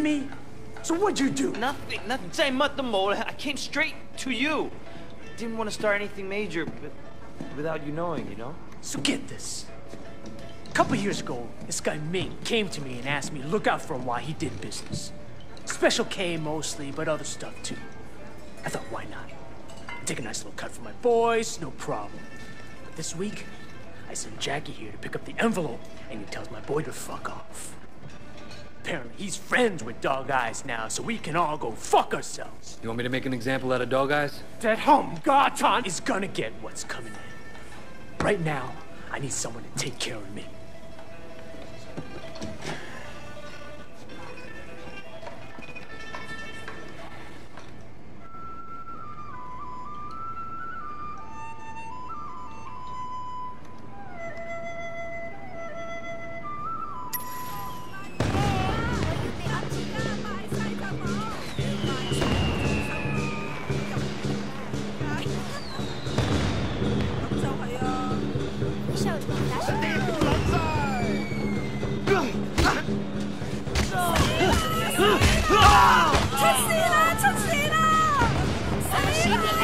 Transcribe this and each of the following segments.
me? So what'd you do? Nothing, nothing. Same nothing, more. I came straight to you. Didn't want to start anything major, but without you knowing, you know? So get this. A couple years ago, this guy Ming came to me and asked me to look out for him while he did business. Special K mostly, but other stuff too. I thought, why not? I'd take a nice little cut for my boys, no problem. But this week, I sent Jackie here to pick up the envelope, and he tells my boy to fuck off. Apparently, he's friends with Dog Eyes now, so we can all go fuck ourselves. You want me to make an example out of Dog Eyes? That home Garton is gonna get what's coming in. Right now, I need someone to take care of me.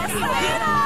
Hey,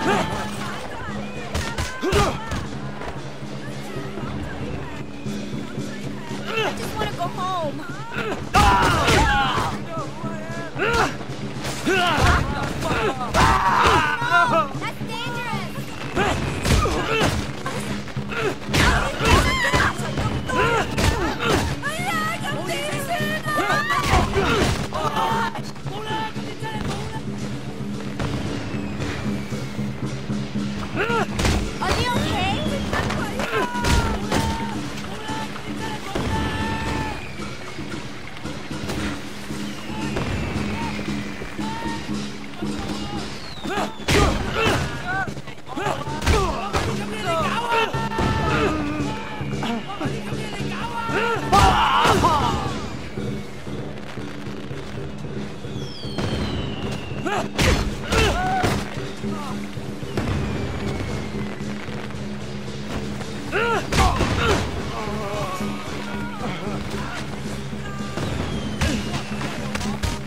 I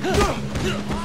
啊 啊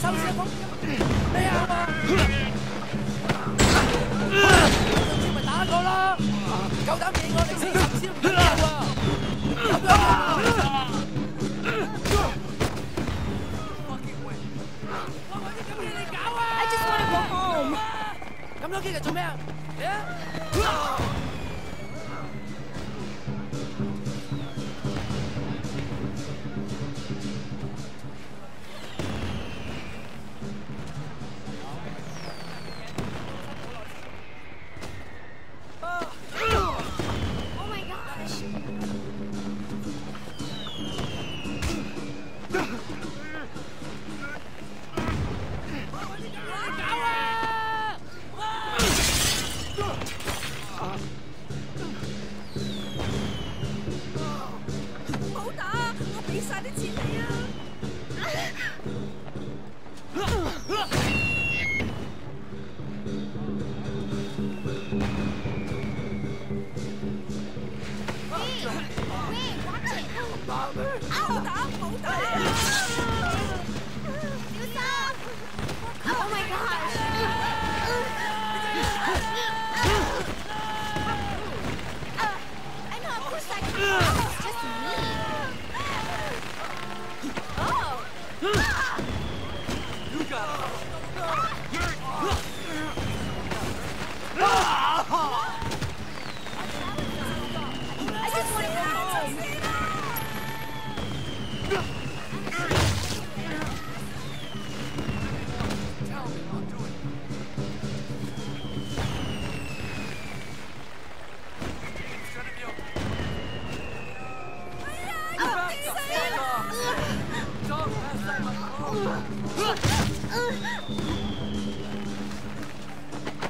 收聲講，你有冇？我咪打過啦，夠膽畀我哋先。咁樣，我見你，我搵啲金魚嚟搞啊！咁多，我器做咩？啊！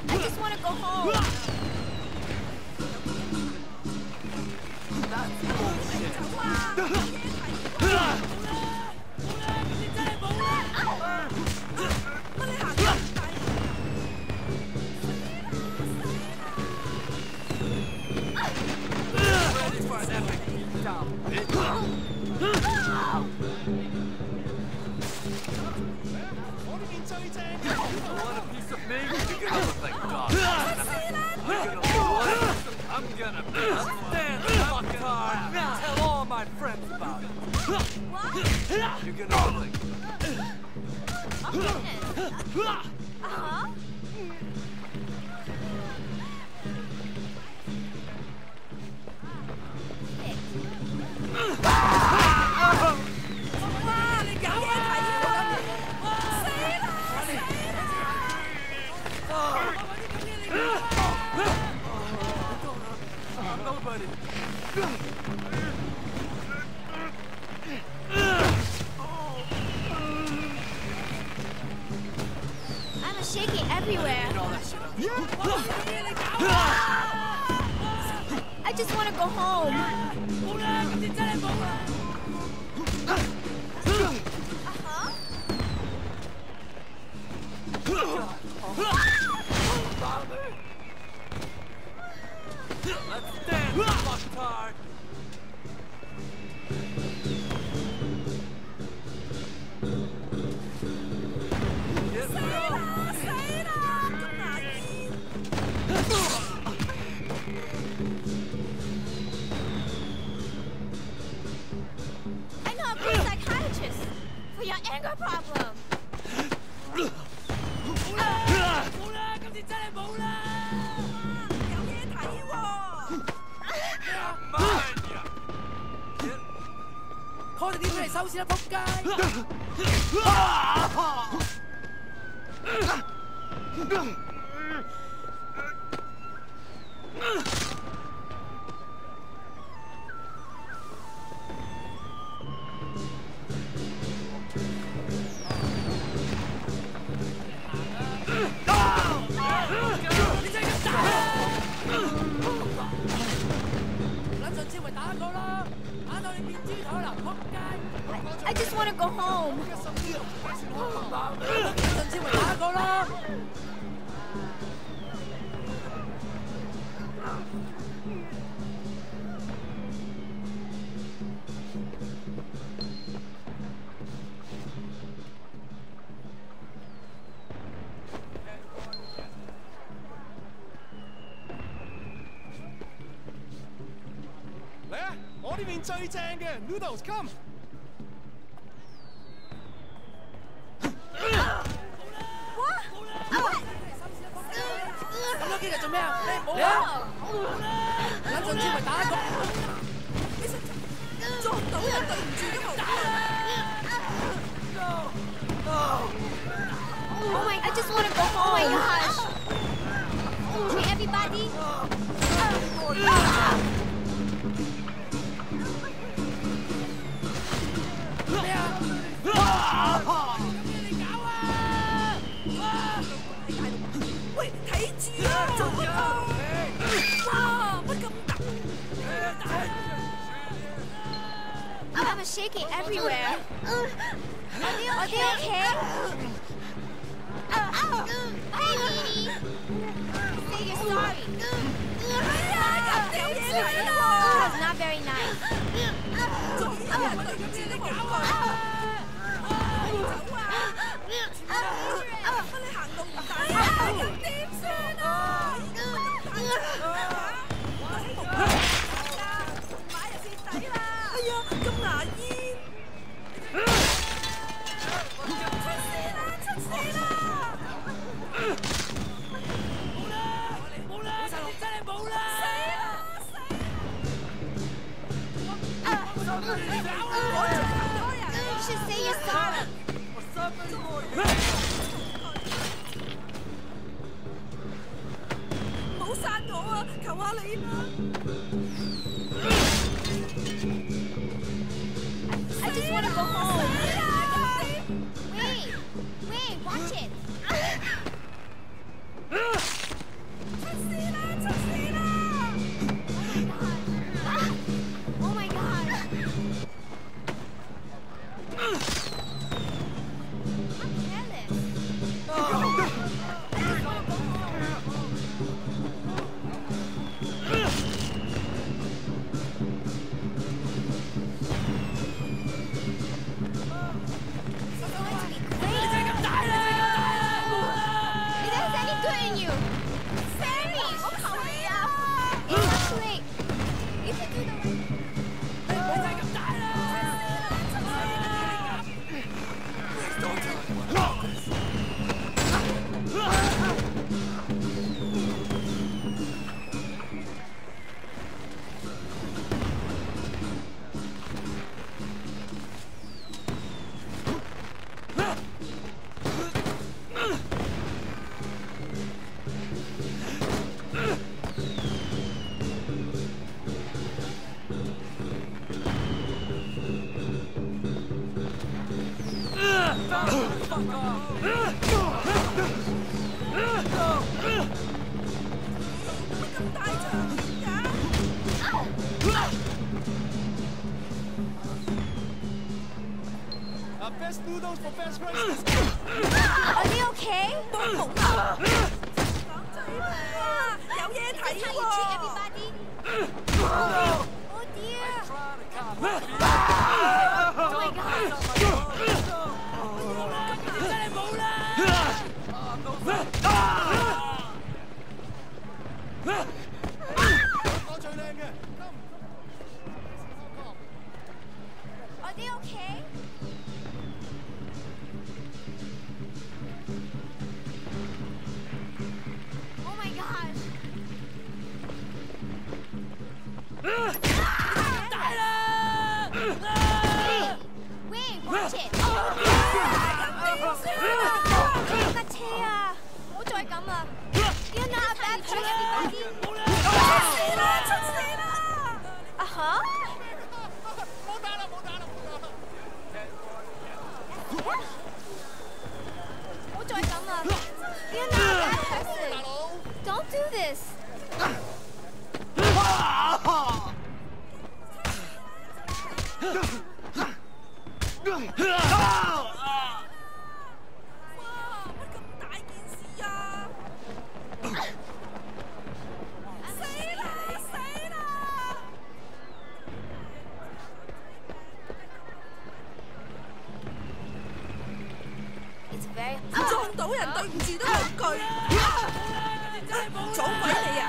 I just want to go home. Huh? get out of Nobody. everywhere. I just want to go home. Let's dance! Angle Pub 啦，冇，今次真係冇啦，有嘢睇喎。媽呀，拖定啲出嚟收先啦，仆街！I just want to go home. Noodles, come! 机嚟做咩啊？你冇啊！等上次咪打过。捉到人对唔住嘅无 Oh my! I just want to go home. Oh my gosh! Okay, everybody. 咩 I'm shaking everywhere. Are they, are they okay? Hey, Dee Say you're sorry. That was not very nice. 乜出 best noodles for best prices. Are they okay? 幫忙啊！講嘴啦，有嘢 That's 睇 how you treat 喎！everybody? Oh dear. Oh my god. You're not a bad person, uh-huh. Don't. do this. 人对唔住都两句，撞鬼你啊！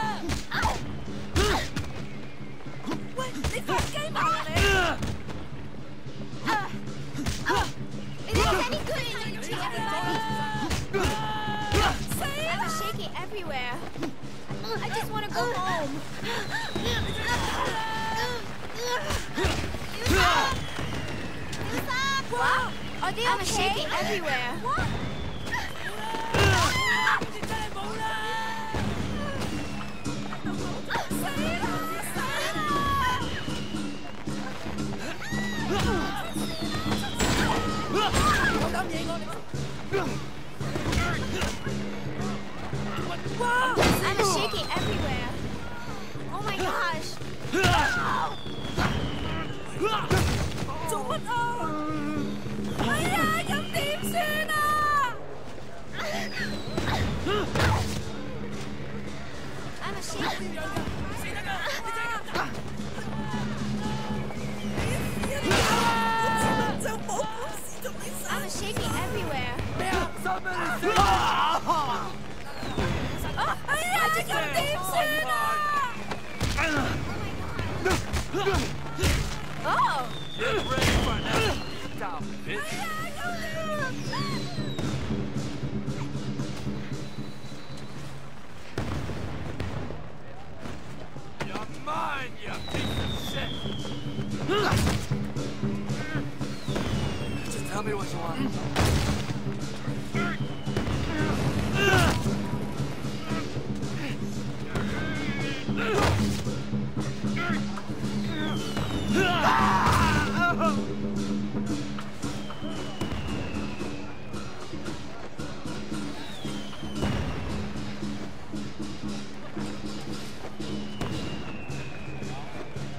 喂，你发鸡毛啊你！ It is any good in you to everybody. I'm shaking everywhere. I just want to go home. What? Are they I'm shaking everywhere. What? I'm Just tell me what you want.